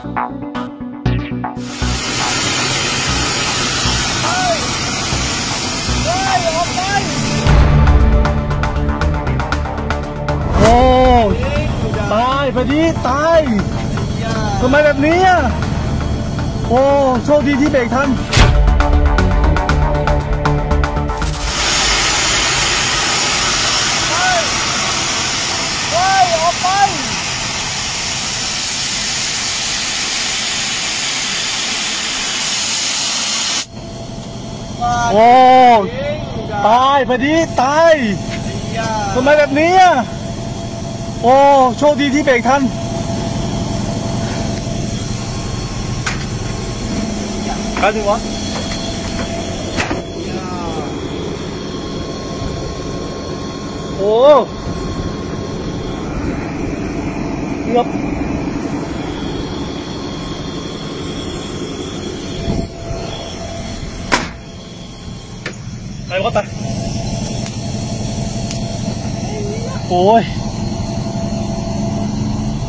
โอ้ตายพอดีตายทำไมแบบนี้อะโอ้โชคดีที่เบรกทัน โอ้ตายพอดีตายทำไมแบบนี้อะโอ้โชคดีที่เบรกทันกันถึงวะโอ้เกือบ ไปวะไปโอ้ย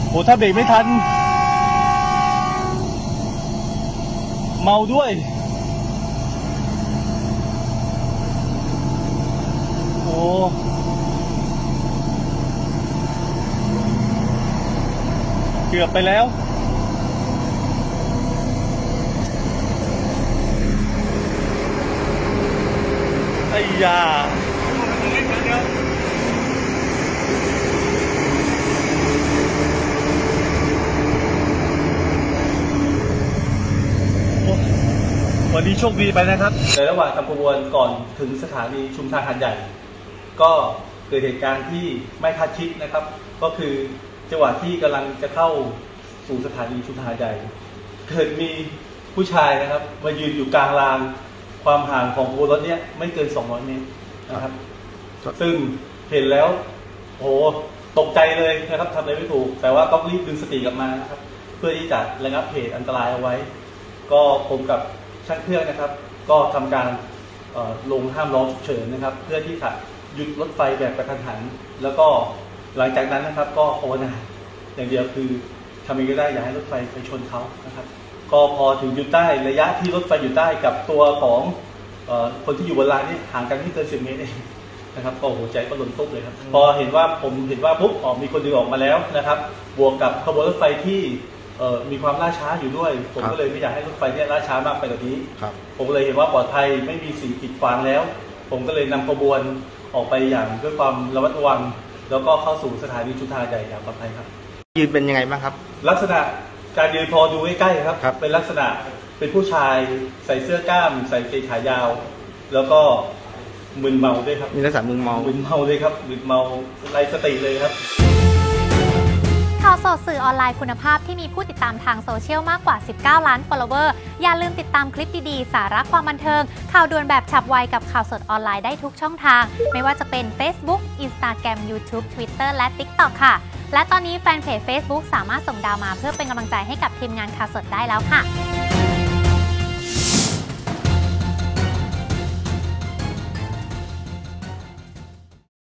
โหถ้าเบรกไม่ทัน เมาด้วย โอ้เกือบไปแล้ว ยาวันนี้โชคดีไปนะครับในระหว่างทำขบวนก่อนถึงสถานีชุมทางหันใหญ่ ก็เกิดเหตุการณ์ที่ไม่คาดคิดนะครับ ก็คือจังหวะที่กำลังจะเข้าสู่สถานีชุมทางหันใหญ่ เกิดมีผู้ชายนะครับ มายืนอยู่กลางราง ความห่างของขบวนรถเนี้ยไม่เกิน 200 เมตรนะครับ ซึ่งเห็นแล้วโอ้โหตกใจเลยนะครับทำอะไรไม่ถูก แต่ว่าต้องรีบดึงสติกลับมานะครับ เพื่อที่จะระงับเหตุอันตรายเอาไว้ ก็ผมกับช่างเครื่องนะครับ ก็ทำการเอ่อลงห้ามล้อฉุกเฉินนะครับ เพื่อที่จะหยุดรถไฟแบบกระทันหัน แล้วก็หลังจากนั้นนะครับ ก็ภาวนาอย่างเดียวคือทำยังไงก็ได้อย่าให้รถไฟไปชนเขานะครับ ก็พอถึงหยุดได้ระยะที่รถไฟหยุดได้กับตัวของเออคนที่อยู่บนรางนี่ห่างกันไม่เกินสิบเมตรเองนะครับก็หัวใจก็หล่นตุ๊บเลยครับ พอเห็นว่าผมเห็นว่าปุ๊บออกมีคนดึงออกมาแล้วนะครับ บวกกับขบวนรถไฟที่เอ่อมีความล่าช้าอยู่ด้วย ผมครับก็เลยไม่อยากให้รถไฟเนี่ยล่าช้ามากไปกว่านี้ครับผมก็เลยเห็นว่าปลอดภัยไม่มีสิ่งกีดขวางแล้ว ผมก็เลยนำขบวนออกไปอย่างด้วยความระมัดระวัง แล้วก็เข้าสู่สถานีชุมทางใหญ่อย่างปลอดภัยครับ ยืนเป็นยังไงบ้างครับ ลักษณะ การยืนพอดูใกล้ๆครับ ครับเป็นลักษณะเป็นผู้ชายใส่เสื้อกล้าม ใส่เกงขายาว แล้วก็มึนเมาด้วยครับมีลักษณะมึนเมา มึนเมาเลยครับมึนเมาไรสติเลยครับ ข่าวสดสื่อออนไลน์คุณภาพที่มีผู้ติดตามทางโซเชียลมากกว่า 19 ล้าน follower อย่าลืมติดตามคลิปดีๆ สาระความบันเทิง ข่าวด่วนแบบฉับไวกับข่าวสดออนไลน์ได้ทุกช่องทาง ไม่ว่าจะเป็น Facebook Instagram YouTube Twitter และ TikTok ค่ะ และตอนนี้แฟนเพจ Facebook สามารถส่งดาวมาเพื่อเป็นกำลังใจให้กับทีมงานข่าวสดได้แล้วค่ะ